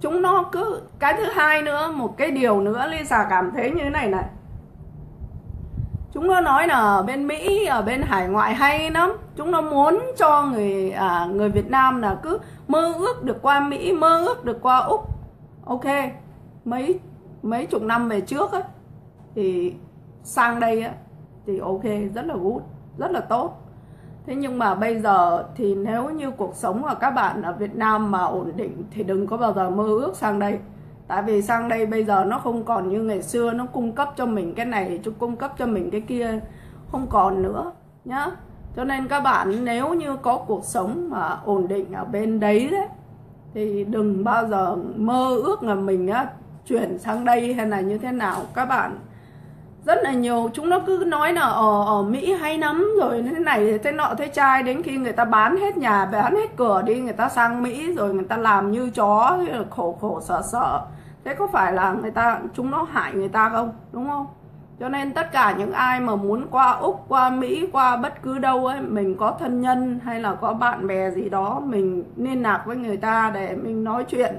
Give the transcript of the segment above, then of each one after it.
chúng nó cứ cái thứ hai nữa một cái điều nữa Lisa cảm thấy như thế này này. Chúng nó nói là ở bên Mỹ ở bên hải ngoại hay lắm. Chúng nó muốn cho người à, người Việt Nam là cứ mơ ước được qua Mỹ mơ ước được qua Úc. Ok mấy mấy chục năm về trước á thì sang đây á thì ok rất là good rất là tốt thế nhưng mà bây giờ thì nếu như cuộc sống của các bạn ở Việt Nam mà ổn định thì đừng có bao giờ mơ ước sang đây. Tại vì sang đây bây giờ nó không còn như ngày xưa, nó cung cấp cho mình cái này cho cung cấp cho mình cái kia, không còn nữa, nhá. Cho nên các bạn nếu như có cuộc sống mà ổn định ở bên đấy đấy, thì đừng bao giờ mơ ước là mình á, chuyển sang đây hay là như thế nào. Các bạn rất là nhiều, chúng nó cứ nói là ở ở Mỹ hay lắm rồi, thế này, thế nọ, thế trai, đến khi người ta bán hết nhà, bán hết cửa đi, người ta sang Mỹ rồi người ta làm như chó khổ khổ, sợ sợ. Thế có phải là người ta, chúng nó hại người ta không? Đúng không? Cho nên tất cả những ai mà muốn qua úc, qua mỹ, qua bất cứ đâu ấy, mình có thân nhân hay là có bạn bè gì đó, mình liên lạc với người ta để mình nói chuyện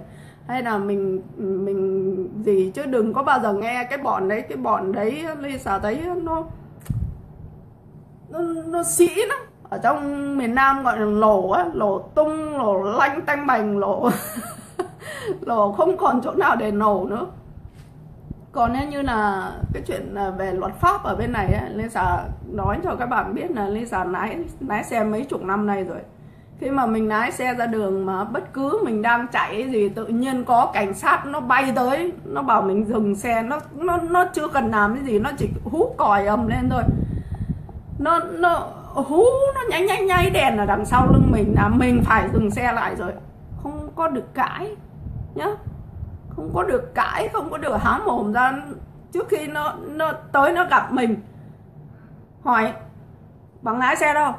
hay là mình mình gì chứ đừng có bao giờ nghe cái bọn đấy cái bọn đấy Lisa thấy nó nó, nó sĩ lắm. Ở trong miền Nam gọi là lổ á lổ tung lổ lanh tanh bành lổ lổ không còn chỗ nào để nổ nữa. Còn như là cái chuyện về luật pháp ở bên này ấy, Lisa nói cho các bạn biết là Lisa lái lái xe mấy chục năm nay rồi khi mà mình lái xe ra đường mà bất cứ mình đang chạy gì, tự nhiên có cảnh sát nó bay tới, nó bảo mình dừng xe, nó nó nó chưa cần làm cái gì, nó chỉ hú còi ầm lên thôi. Nó nó hú, nó nháy nháy nháy đèn ở đằng sau lưng mình là mình phải dừng xe lại rồi. Không có được cãi nhá. Không có được cãi, không có được há mồm ra trước khi nó nó tới nó gặp mình. Hỏi, bằng lái xe đâu?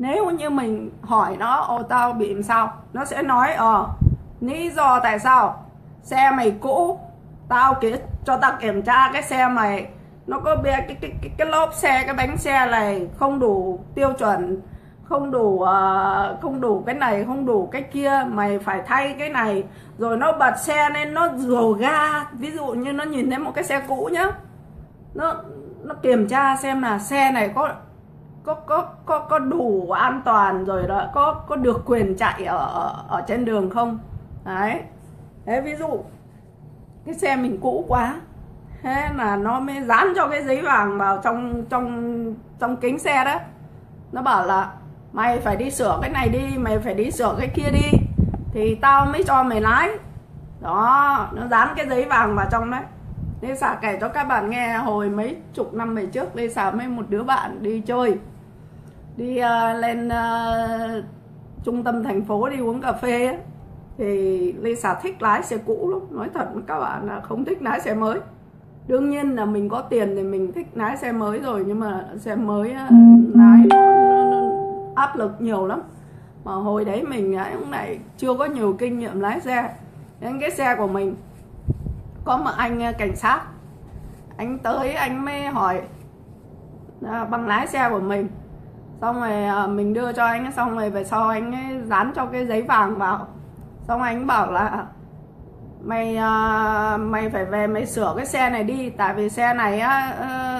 Nếu như mình hỏi nó ô tao bị làm sao? Nó sẽ nói ờ lý do tại sao xe mày cũ tao kiểm cho tao kiểm tra cái xe mày nó có bia cái cái cái cái lốp xe cái bánh xe này không đủ tiêu chuẩn không đủ uh, không đủ cái này không đủ cái kia mày phải thay cái này. Rồi nó bật xe nên nó rồ ga. Ví dụ như nó nhìn thấy một cái xe cũ nhá nó nó kiểm tra xem là xe này có có có có có đủ an toàn rồi đó. Có có được quyền chạy ở ở, trên đường không? Đấy. Thế ví dụ cái xe mình cũ quá thế là nó mới dán cho cái giấy vàng vào trong trong trong kính xe đó. Nó bảo là mày phải đi sửa cái này đi mày phải đi sửa cái kia đi thì tao mới cho mày lái. Đó nó dán cái giấy vàng vào trong đấy. Lê Sả kể cho các bạn nghe hồi mấy chục năm về trước Lê Sả với một đứa bạn đi chơi. Đi uh, lên uh, trung tâm thành phố đi uống cà phê ấy. Thì Lê Sả thích lái xe cũ lắm Nói thật với các bạn là không thích lái xe mới. Đương nhiên là mình có tiền thì mình thích lái xe mới rồi Nhưng mà xe mới uh, lái nó, nó, nó áp lực nhiều lắm. Mà hồi đấy mình cũng lại chưa có nhiều kinh nghiệm lái xe. Nên cái xe của mình có một anh à, cảnh sát. Anh tới anh mới hỏi à, bằng lái xe của mình. Xong rồi à, mình đưa cho anh xong rồi về sau anh ấy dán cho cái giấy vàng vào. Xong anh bảo là mày à, mày phải về mày sửa cái xe này đi tại vì xe này á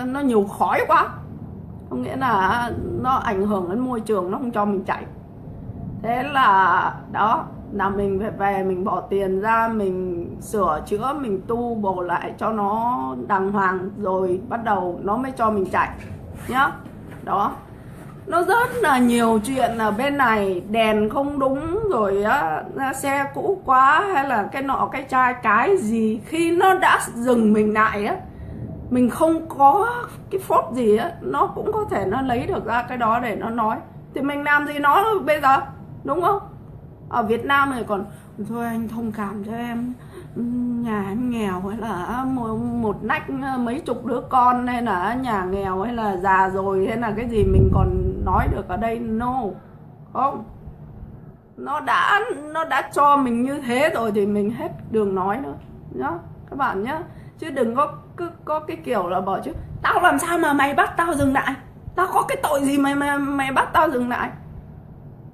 nó nhiều khói quá. Có nghĩa là nó ảnh hưởng đến môi trường nó không cho mình chạy. Thế là đó là mình phải về, mình bỏ tiền ra, mình sửa chữa, mình tu bổ lại cho nó đàng hoàng rồi bắt đầu nó mới cho mình chạy, nhá. Đó. Nó rất là nhiều chuyện ở bên này, đèn không đúng rồi á xe cũ quá hay là cái nọ, cái chai, cái gì, khi nó đã dừng mình lại á, mình không có cái phốt gì á, nó cũng có thể nó lấy được ra cái đó để nó nói. Thì mình làm gì nó bây giờ, đúng không? Ở Việt Nam này còn thôi anh thông cảm cho em. Nhà em nghèo hay là một, một nách mấy chục đứa con hay là nhà nghèo hay là già rồi hay là cái gì mình còn nói được ở đây no. Không. Nó đã nó đã cho mình như thế rồi thì mình hết đường nói nữa nhá các bạn nhá. Chứ đừng có cứ có cái kiểu là bỏ chứ tao làm sao mà mày bắt tao dừng lại? Tao có cái tội gì mày mày mày bắt tao dừng lại?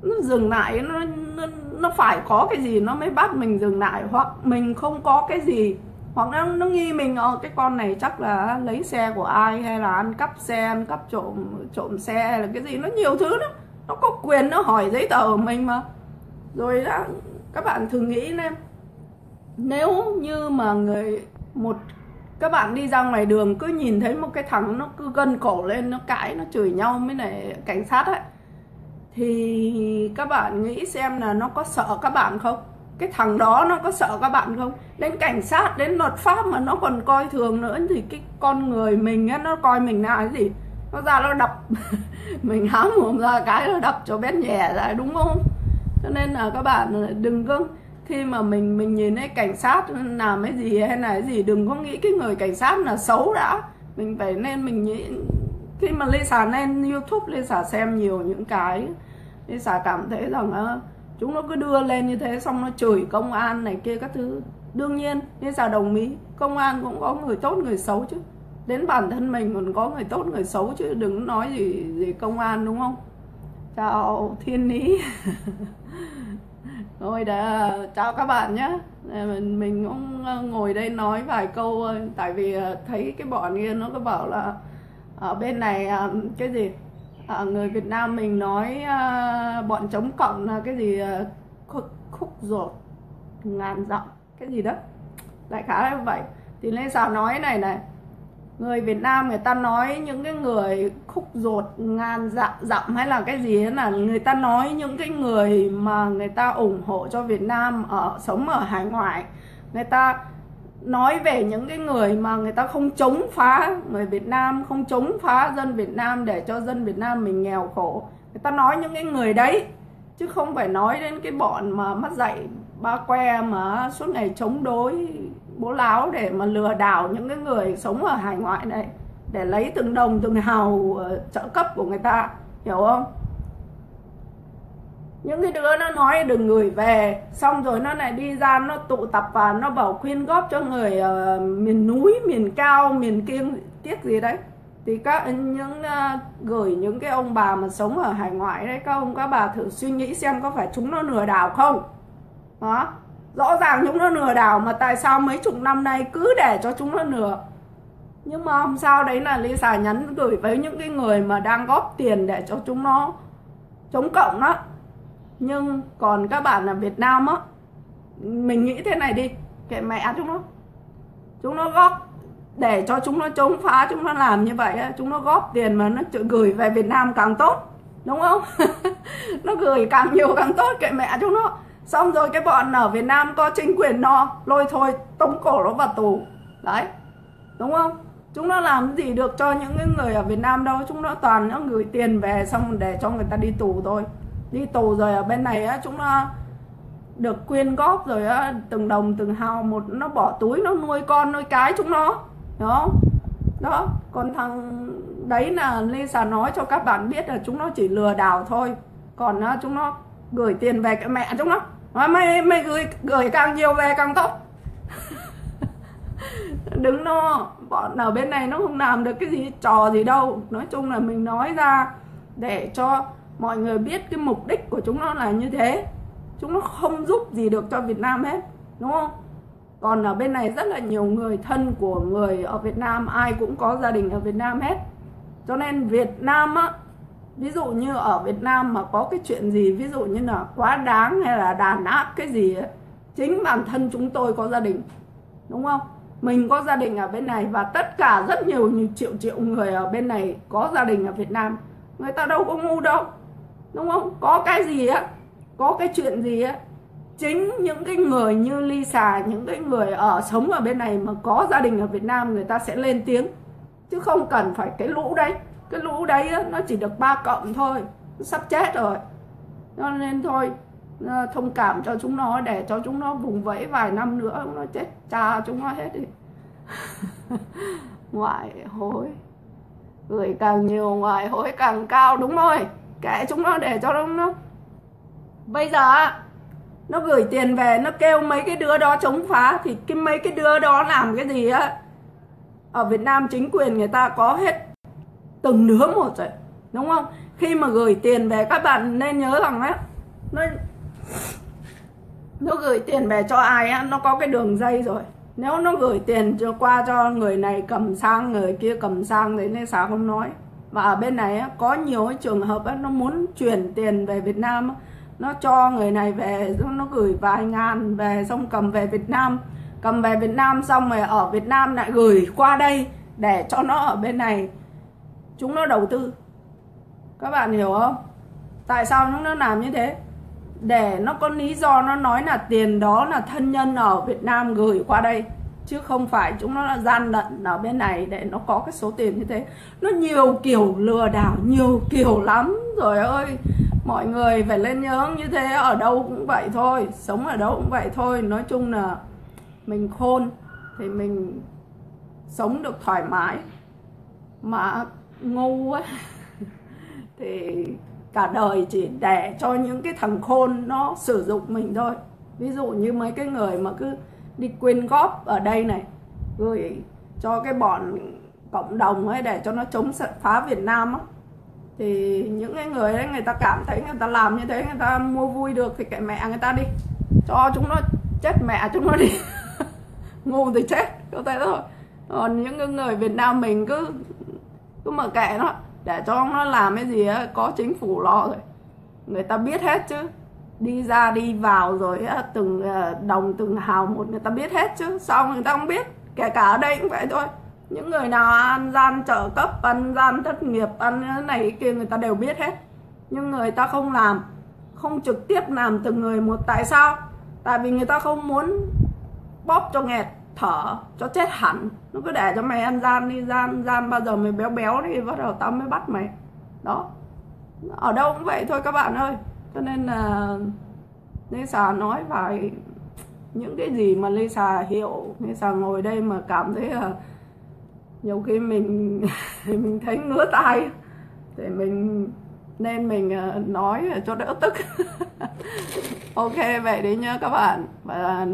Nó dừng lại nó nó, nó phải có cái gì nó mới bắt mình dừng lại hoặc mình không có cái gì hoặc nó, nó nghi mình ờ, cái con này chắc là lấy xe của ai hay là ăn cắp xe ăn cắp trộm trộm xe hay là cái gì. Nó nhiều thứ lắm, nó có quyền nó hỏi giấy tờ của mình mà. Rồi đó các bạn thử nghĩ xem nếu như mà người một các bạn đi ra ngoài đường cứ nhìn thấy một cái thằng nó cứ gân cổ lên nó cãi nó chửi nhau với lại cảnh sát ấy thì các bạn nghĩ xem là nó có sợ các bạn không? Cái thằng đó nó có sợ các bạn không? Đến cảnh sát, đến luật pháp mà nó còn coi thường nữa thì cái con người mình á, nó coi mình là cái gì? Nó ra nó đập. Mình há mồm ra cái nó đập cho bé nhẹ ra, đúng không? Cho nên là các bạn đừng có khi mà mình mình nhìn thấy cảnh sát làm cái gì hay là cái gì, đừng có nghĩ cái người cảnh sát là xấu đã. Mình phải, nên mình nghĩ khi mà Lisa lên YouTube Lisa xem nhiều những cái. Lisa cảm thấy rằng uh, chúng nó cứ đưa lên như thế xong nó chửi công an này kia các thứ. Đương nhiên Lisa đồng ý. Công an cũng có người tốt người xấu chứ. Đến bản thân mình còn có người tốt người xấu chứ. Đừng nói gì gì công an đúng không? Chào thiên lý rồi đã chào các bạn nhé. Mình mình cũng ờ, ngồi đây nói vài câu tại vì thấy cái bọn kia nó cứ bảo là ở bên này ờ, cái gì? À, người Việt Nam mình nói ờ, bọn chống cộng là cái gì khúc, khúc ruột ngàn dặm cái gì đó. Đại khái là vậy. Thì lên sao nói này này người Việt Nam người ta nói những cái người khúc ruột ngàn dặm dặm hay là cái gì ấy là người ta nói những cái người mà người ta ủng hộ cho Việt Nam ở sống ở hải ngoại. Người ta nói về những cái người mà người ta không chống phá người Việt Nam, không chống phá dân Việt Nam để cho dân Việt Nam mình nghèo khổ. Người ta nói những cái người đấy, chứ không phải nói đến cái bọn mà mắt dạy ba que mà suốt ngày chống đối bố láo để mà lừa đảo những cái người sống ở hải ngoại này, để lấy từng đồng, từng hào trợ cấp của người ta, hiểu không? Những cái đứa nó nói đừng gửi về xong rồi nó lại đi ra nó tụ tập và nó bảo quyên góp cho người uh, miền núi miền cao miền kiêng tiếc gì đấy. Thì các những uh, gửi những cái ông bà mà sống ở hải ngoại đấy các ông các bà thử suy nghĩ xem có phải chúng nó lừa đảo không? Đó. Rõ ràng chúng nó lừa đảo mà tại sao mấy chục năm nay cứ để cho chúng nó lừa? Nhưng mà hôm sau đấy là Lisa nhắn gửi với những cái người mà đang góp tiền để cho chúng nó chống cộng đó nhưng còn các bạn ở Việt Nam á, mình nghĩ thế này đi, kệ mẹ chúng nó. Chúng nó góp để cho chúng nó chống phá, chúng nó làm như vậy chúng nó góp tiền mà nó gửi về Việt Nam càng tốt, đúng không? Nó gửi càng nhiều càng tốt, kệ mẹ chúng nó. Xong rồi cái bọn ở Việt Nam có chính quyền no, lôi thôi, tống cổ nó vào tù. Đấy, đúng không? Chúng nó làm gì được cho những người ở Việt Nam đâu, chúng nó toàn nó gửi tiền về xong để cho người ta đi tù thôi đi tù rồi ở bên này á chúng nó được quyên góp rồi á từng đồng từng hào một nó bỏ túi nó nuôi con nuôi cái chúng nó. Đó. Đó. Còn thằng đấy là Lisa nói cho các bạn biết là chúng nó chỉ lừa đảo thôi. Còn á, chúng nó gửi tiền về cái mẹ chúng nó. Mà mày mày gửi gửi càng nhiều về càng tốt. Đứng nó bọn ở bên này nó không làm được cái gì trò gì đâu. Nói chung là mình nói ra để cho mọi người biết cái mục đích của chúng nó là như thế. Chúng nó không giúp gì được cho Việt Nam hết đúng không? Còn ở bên này rất là nhiều người thân của người ở Việt Nam ai cũng có gia đình ở Việt Nam hết. Cho nên Việt Nam á ví dụ như ở Việt Nam mà có cái chuyện gì ví dụ như là quá đáng hay là đàn áp cái gì ấy, chính bản thân chúng tôi có gia đình đúng không? Mình có gia đình ở bên này và tất cả rất nhiều nhiều triệu triệu người ở bên này có gia đình ở Việt Nam. Người ta đâu có ngu đâu đúng không? Có cái gì á có cái chuyện gì á chính những cái người như Lisa những cái người ở sống ở bên này mà có gia đình ở Việt Nam người ta sẽ lên tiếng. Chứ không cần phải cái lũ đấy. Cái lũ đấy á, nó chỉ được ba cộng thôi. Sắp chết rồi. Cho nên thôi ờ, thông cảm cho chúng nó để cho chúng nó vùng vẫy vài năm nữa nó chết cha chúng nó hết đi. Ngoại hối. Người càng nhiều ngoại hối càng cao đúng rồi kệ chúng nó để cho chúng nó bây giờ nó gửi tiền về nó kêu mấy cái đứa đó chống phá thì cái mấy cái đứa đó làm cái gì á? Ở Việt Nam chính quyền người ta có hết từng đứa một rồi đúng không? Khi mà gửi tiền về các bạn nên nhớ rằng á nó nó gửi tiền về cho ai á nó có cái đường dây rồi. Nếu nó gửi tiền cho qua cho người này cầm sang người kia cầm sang thì nên sao không nói và ở bên này có nhiều cái trường hợp nó muốn chuyển tiền về Việt Nam nó cho người này về, nó gửi vài ngàn về, xong cầm về Việt Nam. Cầm về Việt Nam xong rồi ở Việt Nam lại gửi qua đây để cho nó ở bên này. Chúng nó đầu tư. Các bạn hiểu không? Tại sao chúng nó làm như thế? Để nó có lý do nó nói là tiền đó là thân nhân ở Việt Nam gửi qua đây chứ không phải chúng nó là gian lận ở bên này để nó có cái số tiền như thế. Nó nhiều kiểu lừa đảo, nhiều kiểu lắm. Rồi ơi, mọi người phải lên nhớ như thế, ở đâu cũng vậy thôi, sống ở đâu cũng vậy thôi. Nói chung là mình khôn thì mình sống được thoải mái. Mà ngu ấy thì cả đời chỉ để cho những cái thằng khôn nó sử dụng mình thôi. Ví dụ như mấy cái người mà cứ đi quyên góp ở đây này gửi cho cái bọn cộng đồng ấy để cho nó chống phá Việt Nam á. Thì những cái người ấy người ta cảm thấy người ta làm như thế người ta mua vui được thì kệ mẹ người ta đi. Cho chúng nó chết mẹ chúng nó đi. Ngu thì chết có thế thôi. Còn những người Việt Nam mình cứ cứ mở kệ nó để cho nó làm cái gì ấy, có chính phủ lo rồi. Người ta biết hết chứ đi ra, đi vào rồi à, từng à, đồng, từng hào một người ta biết hết chứ. Sao người ta không biết? Kể cả ở đây cũng vậy thôi. Những người nào ăn, gian trợ cấp, ăn gian thất nghiệp, ăn cái này, cái kia người ta đều biết hết. Nhưng người ta không làm, không trực tiếp làm từng người một. Tại sao? Tại vì người ta không muốn bóp cho nghẹt, thở, cho chết hẳn. Nó cứ để cho mày ăn gian đi, gian gian, bao giờ mày béo béo đi, bắt đầu tao mới bắt mày. Đó. Ở đâu cũng vậy thôi các bạn ơi cho nên là lê sà nói vài những cái gì mà lê sà hiểu. Lê sà ngồi đây mà cảm thấy là nhiều khi mình mình thấy ngứa tai. Thì mình nên mình ờ, nói cho đỡ tức. Ok, vậy đấy nhá các bạn. Và